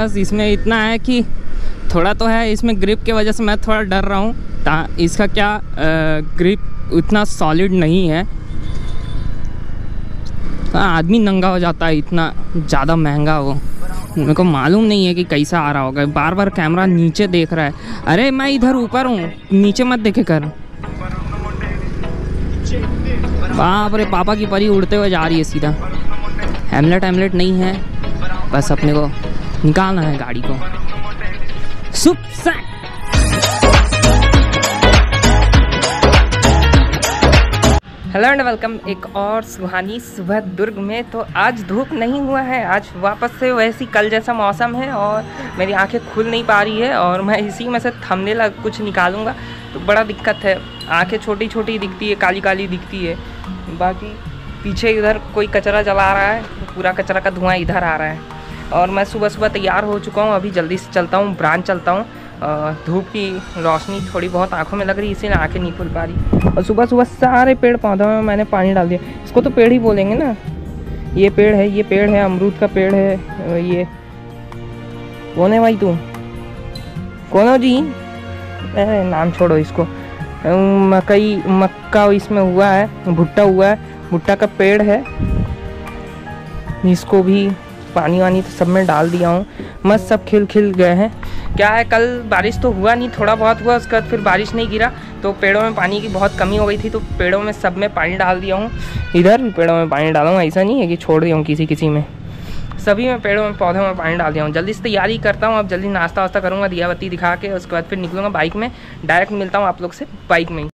बस इसमें इतना है कि थोड़ा तो है इसमें ग्रिप की वजह से मैं थोड़ा डर रहा हूँ। इसका क्या ग्रिप उतना सॉलिड नहीं है। हाँ, आदमी नंगा हो जाता है इतना ज़्यादा महँगा वो। मेरे को मालूम नहीं है कि कैसा आ रहा होगा। बार बार कैमरा नीचे देख रहा है। अरे मैं इधर ऊपर हूँ नीचे मत देखे कर। बाप रे पापा की परी उड़ते हुए जा रही है सीधा। हेमलेट हेमलेट नहीं है बस अपने को निकालना है गाड़ी को सुप हेलो एंड वेलकम एक और सुहानी सुबह दुर्ग में। तो आज धूप नहीं हुआ है, आज वापस से वैसी कल जैसा मौसम है और मेरी आँखें खुल नहीं पा रही है और मैं इसी में से थमने लग, कुछ निकालूँगा। तो बड़ा दिक्कत है, आँखें छोटी छोटी दिखती है काली काली दिखती है। बाकी पीछे इधर कोई कचरा जला रहा है पूरा कचरा का धुआँ इधर आ रहा है। और मैं सुबह सुबह तैयार हो चुका हूँ, अभी जल्दी से चलता हूँ, ब्रांच चलता हूँ। धूप की रोशनी थोड़ी बहुत आँखों में लग रही इसीलिए आँखें नहीं खुल पा रही। और सुबह सुबह सारे पेड़ पौधों में मैंने पानी डाल दिया। इसको तो पेड़ ही बोलेंगे ना। ये पेड़ है, ये पेड़ है, अमरूद का पेड़ है ये। कौन है भाई तू? कौन हो जी? नाम छोड़ो इसको। मकई, मक्का इसमें हुआ है, भुट्टा हुआ है, भुट्टा का पेड़ है। इसको भी पानी वानी तो सब में डाल दिया हूँ। मस्त सब खिल खिल गए हैं। क्या है, कल बारिश तो हुआ नहीं, थोड़ा बहुत हुआ, उसके बाद फिर बारिश नहीं गिरा। तो पेड़ों में पानी की बहुत कमी हो गई थी तो पेड़ों में सब में पानी डाल दिया हूँ। इधर भी पेड़ों में पानी डालूँगा ऐसा नहीं है कि छोड़ दिया हूँ किसी किसी में। सभी में पेड़ों में पौधों में पानी डाल दिया हूँ। जल्दी से तैयारी करता हूँ, अब जल्दी नाश्ता वास्ता करूँगा दिया बत्ती दिखा के, उसके बाद फिर निकलूँगा बाइक में। डायरेक्ट मिलता हूँ आप लोग से बाइक में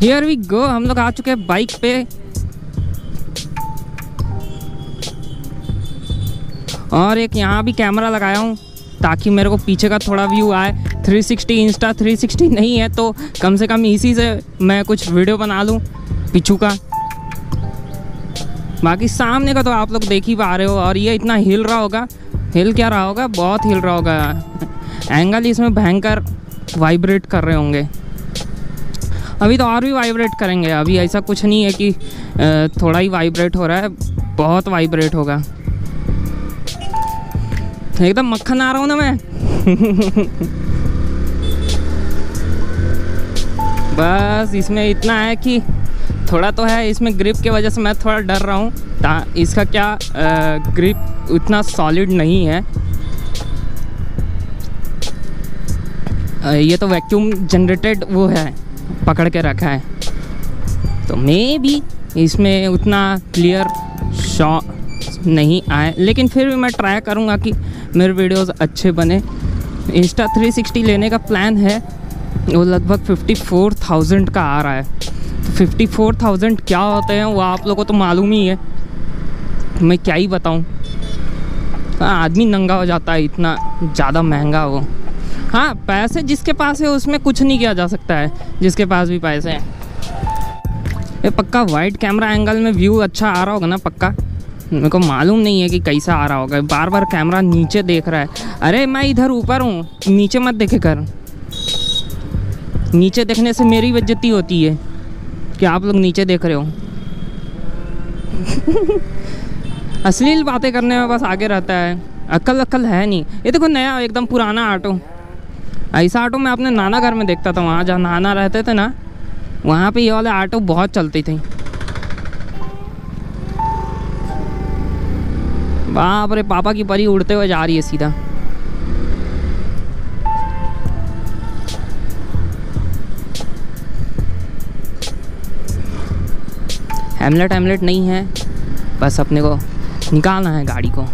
हियर वी गो हम लोग आ चुके हैं बाइक पे। और एक यहाँ भी कैमरा लगाया हूँ, ताकि मेरे को पीछे का थोड़ा व्यू आए। 360 इंस्टा 360 नहीं है तो कम से कम इसी से मैं कुछ वीडियो बना लूँ पीछू का। बाकी सामने का तो आप लोग देख ही पा रहे हो, और ये इतना हिल रहा होगा। हिल क्या रहा होगा? बहुत हिल रहा होगा। एंगल इसमें भयंकर वाइब्रेट कर रहे होंगे। अभी तो और भी वाइब्रेट करेंगे। अभी ऐसा कुछ नहीं है कि थोड़ा ही वाइब्रेट हो रहा है, बहुत वाइब्रेट होगा। एकदम मक्खन आ रहा हूँ ना मैं। बस इसमें इतना है कि थोड़ा तो है इसमें ग्रिप की वजह से मैं थोड़ा डर रहा हूँ। इसका क्या आ, ग्रिप उतना सॉलिड नहीं है। आ, ये तो वैक्यूम जनरेटेड वो है पकड़ के रखा है। तो मे भी इसमें उतना क्लियर शॉ नहीं आए। लेकिन फिर भी मैं ट्राई करूँगा कि मेरे वीडियोस अच्छे बने। इंस्टा 360 लेने का प्लान है। वो लगभग 54,000 का आ रहा है। तो 54,000 क्या होते हैं वो आप लोगों को तो मालूम ही है। मैं क्या ही बताऊँ। हाँ आदमी नंगा हो जाता है इतना ज़्यादा महँगा वो। हाँ पैसे जिसके पास है उसमें कुछ नहीं किया जा सकता है जिसके पास भी पैसे हैं। ये पक्का वाइड कैमरा एंगल में व्यू अच्छा आ रहा होगा ना पक्का? मेरे को मालूम नहीं है कि कैसा आ रहा होगा। बार बार कैमरा नीचे देख रहा है। अरे, मैं इधर ऊपर हूँ। नीचे मत देखे कर। नीचे देखने से मेरी बेज्जती होती है कि आप लोग नीचे देख रहे हो। अश्लील बातें करने में बस आगे रहता है। अक्ल अक्ल है नहीं। ये देखो नया, एकदम पुराना ऑटो ऐसा ऑटो मैं अपने नाना घर में देखता था। वहाँ जहाँ नाना रहते थे ना, वहाँ पे ये वाले ऑटो बहुत चलते थी। बाप रे पापा की परी उड़ते हुए जा रही है सीधा। हेमलेट हेमलेट नहीं है, बस अपने को निकालना है गाड़ी को।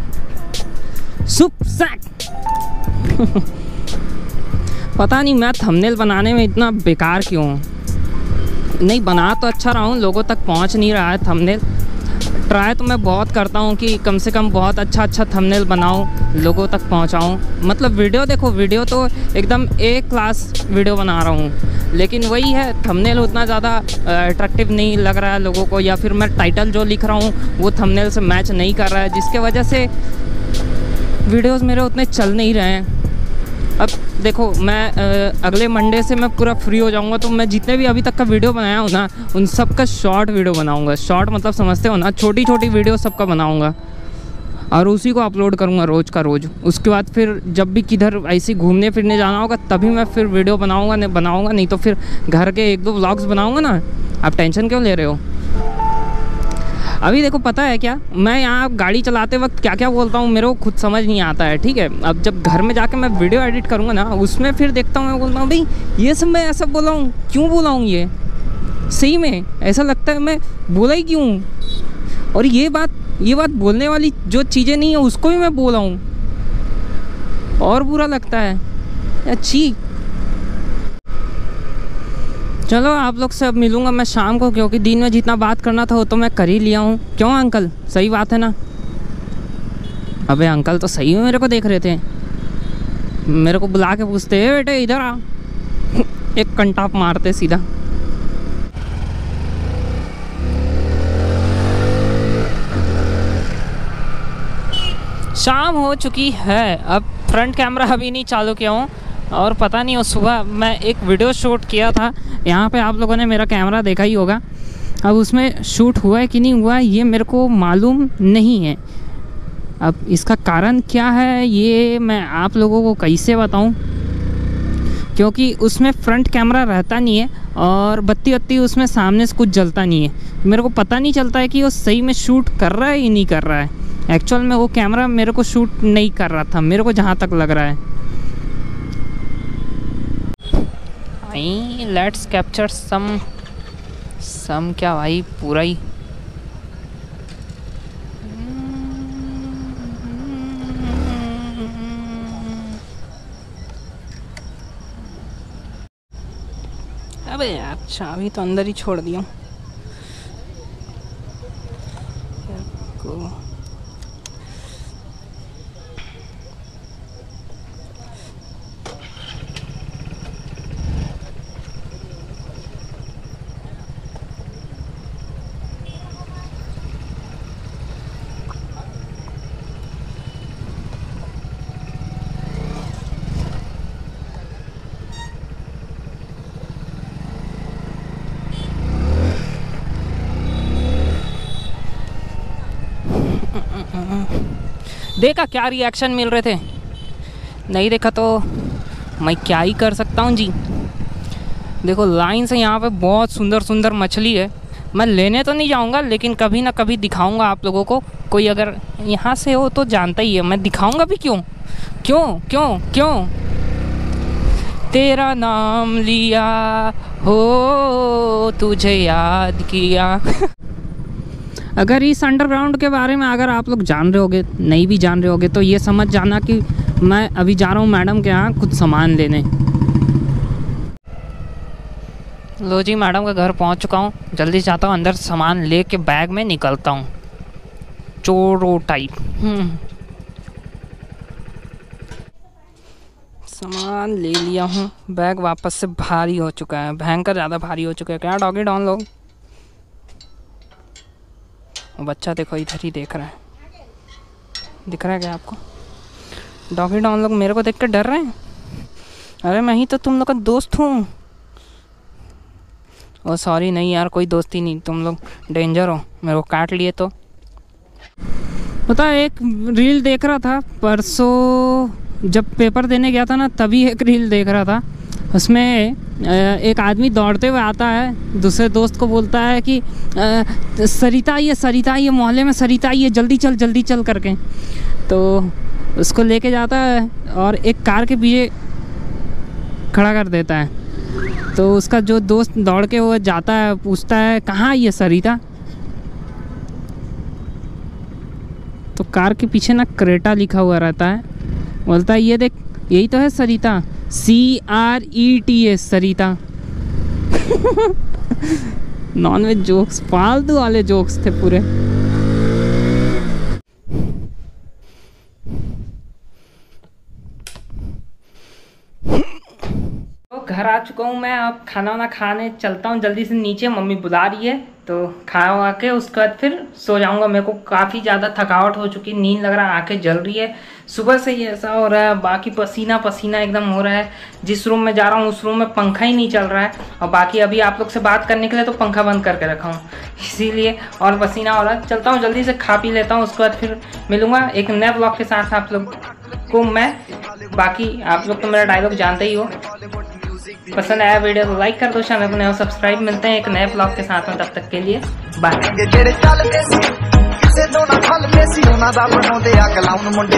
सुप पता नहीं मैं थंबनेल बनाने में इतना बेकार क्यों हूँ? नहीं, बना तो अच्छा रहा हूँ, लोगों तक पहुँच नहीं रहा है थंबनेल ट्राई तो मैं बहुत करता हूँ कि कम से कम बहुत अच्छा अच्छा थंबनेल बनाऊँ, लोगों तक पहुँचाऊँ। मतलब वीडियो देखो वीडियो तो एकदम ए क्लास वीडियो बना रहा हूँ। लेकिन वही है थंबनेल उतना ज़्यादा अट्रैक्टिव नहीं लग रहा है लोगों को, या फिर मैं टाइटल जो लिख रहा हूँ, वो थंबनेल से मैच नहीं कर रहा है, जिसके वजह से वीडियोस मेरे उतने चल नहीं रहे हैं। अब देखो, मैं अगले मंडे से मैं पूरा फ्री हो जाऊँगा तो मैं जितने भी अभी तक का वीडियो बनाया हूँ ना, उन सब का शॉर्ट वीडियो बनाऊँगा। शॉर्ट मतलब समझते हो ना छोटी छोटी वीडियो सबका बनाऊँगा। और उसी को अपलोड करूँगा रोज़ का रोज़। उसके बाद फिर जब भी किधर ऐसे घूमने फिरने जाना होगा, तभी मैं फिर वीडियो बनाऊँगा, नहीं बनाऊँगा, नहीं तो फिर घर के एक दो ब्लॉग्स बनाऊँगा ना। आप टेंशन क्यों ले रहे हो? अभी देखो पता है क्या? मैं यहाँ गाड़ी चलाते वक्त क्या क्या बोलता हूँ, मेरे को खुद समझ नहीं आता है, ठीक है? अब जब घर में जाके मैं वीडियो एडिट करूँगा ना, उसमें फिर देखता हूँ, मैं बोलता हूँ, भाई, ये सब मैं ऐसा बोला हूँ, क्यों बोला हूँ ये? सही में, ऐसा लगता है मैं बोला ही क्यों और ये बात ये बात बोलने वाली जो चीज़ें नहीं है, उसको भी मैं बोला हूँ। और बुरा लगता है। अच्छी चलो, आप लोग से अब मिलूँगा मैं शाम को, क्योंकि दिन में जितना बात करना था वो तो मैं कर ही लिया हूँ। क्यों, अंकल? सही बात है ना? अबे, अंकल तो सही में मेरे को देख रहे थे। मेरे को बुला के पूछते है बेटे, इधर आ। एक कंटाप मारते सीधा। शाम हो चुकी है। अब फ्रंट कैमरा अभी नहीं चालू किया हूँ। और पता नहीं, उस सुबह मैं एक वीडियो शूट किया था। यहाँ पे आप लोगों ने मेरा कैमरा देखा ही होगा। अब उसमें शूट हुआ है कि नहीं हुआ, ये मेरे को मालूम नहीं है। अब इसका कारण क्या है, ये मैं आप लोगों को कैसे बताऊँ? क्योंकि उसमें फ्रंट कैमरा रहता नहीं है और बत्ती बत्ती उसमें सामने से कुछ जलता नहीं है। मेरे को पता नहीं चलता है कि वो सही में शूट कर रहा है या नहीं कर रहा है। एक्चुअल में वो कैमरा मेरे को शूट नहीं कर रहा था। मेरे को जहाँ तक लग रहा है। लेट्स कैप्चर सम सम क्या भाई, पूरा ही। अबे यार, चाबी तो अंदर ही छोड़ दिया। देखा क्या रिएक्शन मिल रहे थे? नहीं देखा तो मैं क्या ही कर सकता हूँ जी। देखो लाइन से यहाँ पे बहुत सुंदर सुंदर मछली है। मैं लेने तो नहीं जाऊँगा, लेकिन कभी ना कभी दिखाऊँगा आप लोगों को। कोई अगर यहाँ से हो तो जानता ही है। मैं दिखाऊँगा भी क्यों? क्यों? क्यों? क्यों? तेरा नाम लिया हो, तुझे याद किया। अगर इस अंडरग्राउंड के बारे में अगर आप लोग जान रहे होगे, नहीं भी जान रहे होगे तो ये समझ जाना कि मैं अभी जा रहा हूँ मैडम के यहाँ कुछ सामान लेने। लो जी, मैडम का घर पहुँच चुका हूँ। जल्दी जाता हूँ, अंदर सामान ले के बैग में निकलता हूँ। चोरो टाइप हम्म। सामान ले लिया हूँ। बैग वापस से भारी हो चुका है। भयंकर ज़्यादा भारी हो चुका है। क्या डॉगी डॉन लोग? बच्चा देखो इधर ही देख रहा है। दिख रहा है क्या आपको? डॉगी डॉन लोग मेरे को देख कर डर रहे हैं। अरे मैं ही तो तुम लोग का दोस्त हूँ। ओ सॉरी नहीं यार, कोई दोस्ती नहीं। तुम लोग डेंजर हो। मेरे को काट लिए तो। पता एक रील देख रहा था, परसों जब पेपर देने गया था ना, तभी एक रील देख रहा था। उसमें एक आदमी दौड़ते हुए आता है, दूसरे दोस्त को बोलता है कि सरिता ये सरिता ये, मोहल्ले में सरिता ये, जल्दी चल जल्दी चल करके। तो उसको लेके जाता है और एक कार के पीछे खड़ा कर देता है। तो उसका जो दोस्त दौड़ के वो जाता है, पूछता है, कहाँ ये सरिता? तो कार के पीछे ना क्रेटा लिखा हुआ रहता है। बोलता है, ये देख यही तो है Sarita. C R E T S Sarita. Non veg jokes फालतू वाले जोक्स थे पूरे। तो घर आ चुका हूँ मैं, अब खाना वाना खाने चलता हूँ, जल्दी से नीचे, मम्मी बुला रही है तो खा वा के उसके बाद फिर सो जाऊँगा। मेरे को काफ़ी ज़्यादा थकावट हो चुकी, नींद लग रहा, आँखें जल रही है। सुबह से ही ऐसा हो रहा है बाकी पसीना पसीना एकदम हो रहा है जिस रूम में जा रहा हूँ उस रूम में पंखा ही नहीं चल रहा है और बाकी अभी आप लोग से बात करने के लिए तो पंखा बंद करके रखा हूँ इसीलिए और पसीना हो रहा है चलता हूँ जल्दी से खा पी लेता हूँ उसके बाद फिर मिलूंगा एक नए ब्लॉग के साथ आप लोग को मैं बाकी आप लोग तो मेरा डायलॉग जानते ही हो पसंद आया वीडियो तो लाइक कर दो चैनल को नया सब्सक्राइब मिलते हैं एक नए ब्लॉग के साथ में तब तक के लिए बाय ਜਿਹੜੇ ਚੱਲਦੇ ਸੀ ਕਿਸੇ ਤੋਂ ਨਾ ਖਲਦੇ ਸੀ ਉਹਨਾਂ ਦਾ ਬਣਾਉਂਦੇ ਆ ਕਲਾਉਨ ਮੁੰਡੇ